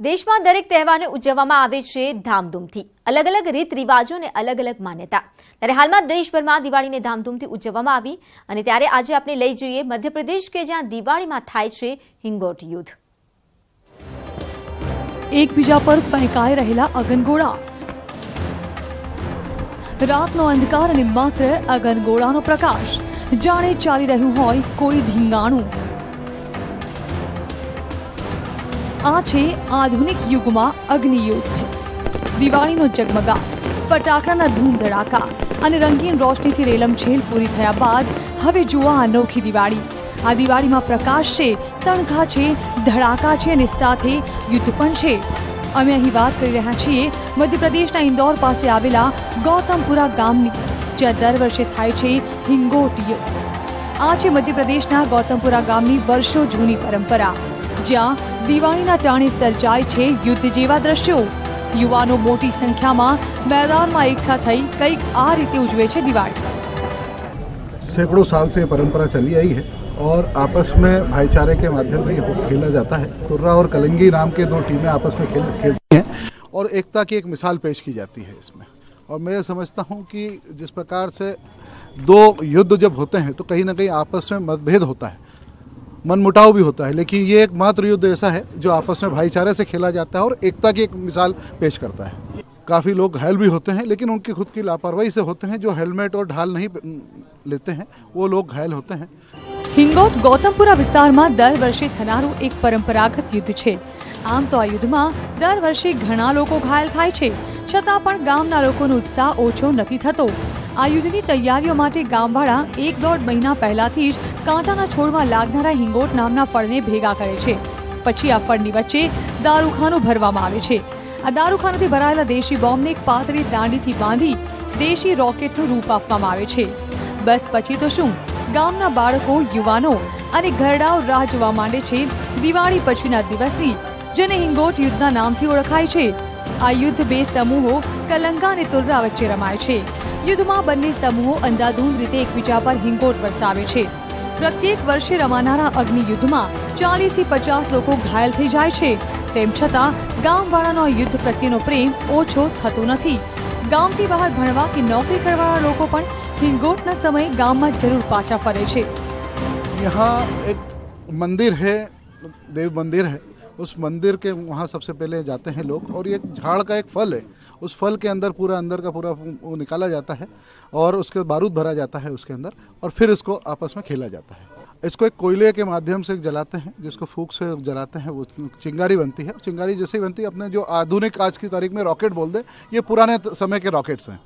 દેશમાં દરેક તહેવારને ઉજવવામાં આવે છે ધામધૂમથી. અલગ અલગ રીત રિવાજો અને અલગ અલગ માન્યતા. ત્યારે હાલમાં દેશભરમાં દિવાળીને ધામધૂમથી ઉજવવામાં આવી અને ત્યારે આજે આપણે લઈ જઈએ મધ્યપ્રદેશ કે જ્યાં દિવાળીમાં થાય છે હિંગોટ યુદ્ધ. એકબીજા પર ફેંકાઈ રહેલા અગનગોળા. રાતનો અંધકાર અને માત્ર અગનગોળાનો પ્રકાશ. જાણે ચાલી રહ્યું હોય કોઈ ધીંગાણું. આ છે આધુનિક યુગમાં અગ્નિયુદ્ધ. દિવાળીનો જગમગાટ ફટાકડાના ધૂમ ધડાકા અને રંગીન રોશનીથી રેલમછેલ પૂરી થયા બાદ હવે જુઓ અનોખી દિવાળી. આ દિવાળીમાં પ્રકાશ છે, તણખા છે, ધડાકા છે અને સાથે યુદ્ધ પણ છે. અમે અહીં વાત કરી રહ્યા છીએ મધ્યપ્રદેશના ઇન્દોર પાસે આવેલા ગૌતમપુરા ગામની, જ્યાં દર વર્ષે થાય છે હિંગોટ યુદ્ધ. આ છે મધ્યપ્રદેશના ગૌતમપુરા ગામની વર્ષો જૂની પરંપરા, જ્યાં દિવાળીના ટાણે સર્જાય છે યુદ્ધ જેવા દ્રશ્યો યુવાનો મોટી સંખ્યામાં મેદાનમાં એકઠા થઈ કંઈક આ રીતે ઉજવે છે દિવાળી सैकड़ों साल से ये परंपरा चली आई है और आपस में भाईचारे के माध्यम से ये खेला जाता है तुर्रा और कलंगी नाम के दो टीमें आपस में खेल खेलती हैं और एकता की एक मिसाल पेश की जाती है इसमें और मैं समझता हूँ कि जिस प्रकार से दो युद्ध जब होते हैं तो कहीं ना कहीं आपस में मतभेद होता है मनमुटाव भी होता है लेकिन ये एक मात्र युद्ध ऐसा है जो आपस में भाईचारे से खेला जाता है और एकता की एक मिसाल पेश करता है काफ़ी लोग घायल भी होते हैं लेकिन उनकी खुद की लापरवाही से होते हैं जो हेलमेट और ढाल नहीं लेते हैं वो लोग घायल होते हैं હિંગોટ ગૌતમપુરા વિસ્તારમાં દર વર્ષે થનારું એક પરંપરાગત યુદ્ધ છે આમ તો આ યુદ્ધમાં દર વર્ષે ઘણા લોકો ઘાયલ થાય છે છતાં પણ ગામના લોકોનો ઉત્સાહ ઓછો નથી થતો. આ યુદ્ધની તૈયારીઓ માટે ગામવાળા એક દોઢ મહિના પહેલાથી જ કાંટાના છોડમાં લાગનારા હિંગોટ નામના ફળને ભેગા કરે છે. પછી આ ફળની વચ્ચે દારૂખાનું ભરવામાં આવે છે. આ દારૂખાનાથી ભરાયેલા દેશી બોમ્બને એક પાતળી દાંડીથી બાંધી દેશી રોકેટનું રૂપ આપવામાં આવે છે. બસ પછી તો શું? ગામના બાળકો, યુવાનો અને ઘરડાઓ રાહ જોવા માંડે છે દિવાળી પછીના દિવસની જેને હિંગોટ યુદ્ધના નામથી ઓળખાય છે. આ યુદ્ધ બે સમૂહો કલંકા અને તુર્રા વચ્ચે રમાય છે યુદ્ધમાં બંને સમૂહો અંધાધૂંધ રીતે એકબીજા પર હિંગોટ વરસાવે છે પ્રત્યેક વર્ષે રમાનારા અગ્નિ યુદ્ધમાં ચાલીસથી પચાસ લોકો ઘાયલ થઈ જાય છે તેમ છતાં ગામવાળાનો યુદ્ધ પ્રત્યેનો પ્રેમ ઓછો થતો નથી ગામથી બહાર ભણવા કે નોકરી કરવાવાળા લોકો પણ હિંગોટના સમયે ગામમાં જરૂર પાછા ફરે છે યહાં એક મંદિર હૈ દેવ મંદિર હૈ उस मंदिर के वहाँ सबसे पहले जाते हैं लोग और ये झाड़ का एक फल है। उस फल के अंदर पूरा अंदर का पूरा वो निकाला जाता है और उसके बारूद भरा जाता है उसके अंदर और फिर इसको आपस में खेला जाता है। इसको एक कोयले के माध्यम से जलाते हैं, जिसको फूक से जलाते हैं, वो चिंगारी बनती है। चिंगारी जैसे ही बनती है, अपने जो आधुनिक आज की तारीख में रॉकेट बोल दे ये पुराने समय के रॉकेट्स हैं।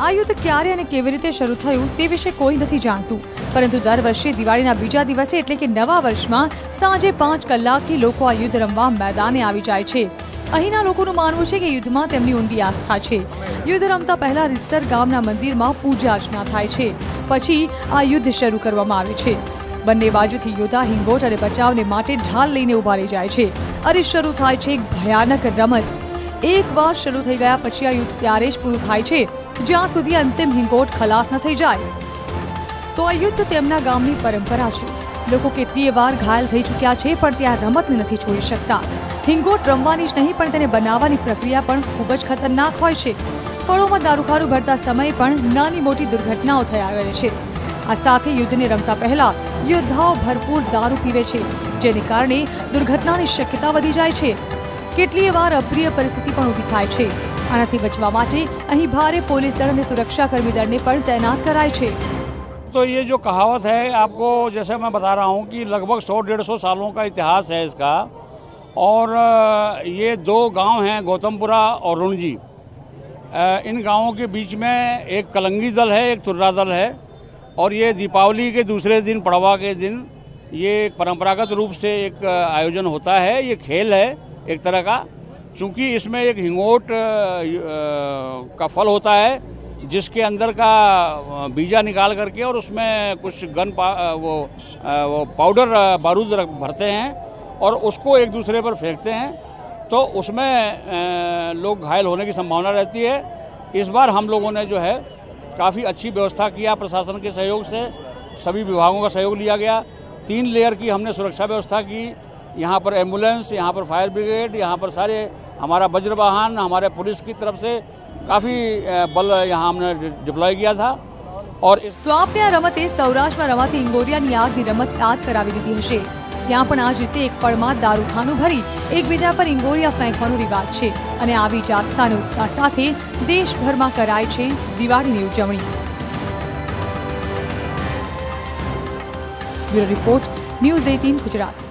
આ યુદ્ધ ક્યારે અને કેવી રીતે શરૂ થયું તે વિશે કોઈ નથી જાણતું. પરંતુ દર વર્ષે દિવાળીના બીજા દિવસે એટલે કે નવા વર્ષમાં સાંજે પાંચ કલાકથી લોકો આ યુદ્ધ રમવા મેદાને આવી જાય છે. અહીંના લોકોનું માનવું છે કે યુદ્ધમાં તેમની ઊંડી આસ્થા છે. યુદ્ધ રમતા પહેલા રીસર ગામના મંદિરમાં પૂજા અર્ચના થાય છે. પછી આ યુદ્ધ શરૂ કરવામાં આવે છે. બંને બાજુથી યોદ્ધા હિંગોટ અને બચાવને માટે ઢાલ લઈને ઊભા રહી જાય છે. અરે શરૂ થાય છે એક ભયાનક રમત. એક વાર શરૂ થઈ ગયા પછી આ યુદ્ધ ત્યારે જ પૂરું થાય છે, જ્યાં સુધી અંતિમ હિંગોટ ખલાસ ન થઈ જાય. તો આ યુદ્ધ તેમના ગામની પરંપરા છે. લોકો કેટલીય વાર ઘાયલ થઈ ચૂક્યા છે, પણ તે આ રમતને નથી છોડી શકતા. હિંગોટ રમવાની જ નહીં, પણ તેને બનાવવાની પ્રક્રિયા પણ ખૂબ જ ખતરનાક હોય છે. ફળોમાં દારૂખારું ભરતા સમયે પણ નાની મોટી દુર્ઘટનાઓ થયા કરે છે. આ સાથે યુદ્ધને રમતા પહેલા યોદ્ધાઓ ભરપૂર દારૂ પીવે છે, જેને કારણે દુર્ઘટનાની શક્યતા વધી જાય છે. કેટલીય વાર અપ્રિય પરિસ્થિતિ પણ ઊભી થાય છે. આનાથી બચવા માટે અહીં ભારે પોલીસ દળ અને સુરક્ષા કર્મી દળને પણ તૈનાત કરાય છે. तो ये जो कहावत है आपको जैसे मैं बता रहा हूँ कि लगभग सौ डेढ़ सौ सालों का इतिहास है इसका और ये दो गाँव हैं गौतमपुरा और रुणजी इन गाँवों के बीच में एक कलंगी दल है एक तुर्रा दल है और ये दीपावली के दूसरे दिन पड़वा के दिन ये परंपरागत रूप से एक आयोजन होता है ये खेल है एक तरह का चूँकि इसमें एक हिंगोट का फल होता है जिसके अंदर का बीजा निकाल करके और उसमें कुछ गन पा, वो, वो पाउडर बारूद भरते हैं और उसको एक दूसरे पर फेंकते हैं तो उसमें लोग घायल होने की संभावना रहती है। इस बार हम लोगों ने जो है काफ़ी अच्छी व्यवस्था किया प्रशासन के सहयोग से सभी विभागों का सहयोग लिया गया तीन लेयर की हमने सुरक्षा व्यवस्था की यहाँ पर एम्बुलेंस यहाँ पर फायर ब्रिगेड यहाँ पर सारे हमारा वज्र वाहन हमारे पुलिस की तरफ से काफ़ी बल यहाँ हमने डिप्लॉय किया था और इस તો આપને આ રમતે સૌરાષ્ટ્રમાં રમાતી ઇંગોરિયાની આગની રમત યાદ કરાવી દીધી હશે ત્યાં પણ આ જ રીતે એક ફળમાં દારૂખાનું ભરી એકબીજા પર ઇંગોરિયા ફેંકવાનો રિવાજ છે અને આવી જાતસા અને ઉત્સાહ સાથે દેશભરમાં કરાય છે દિવાળીની ઉજવણી bureau report news eighteen Gujarat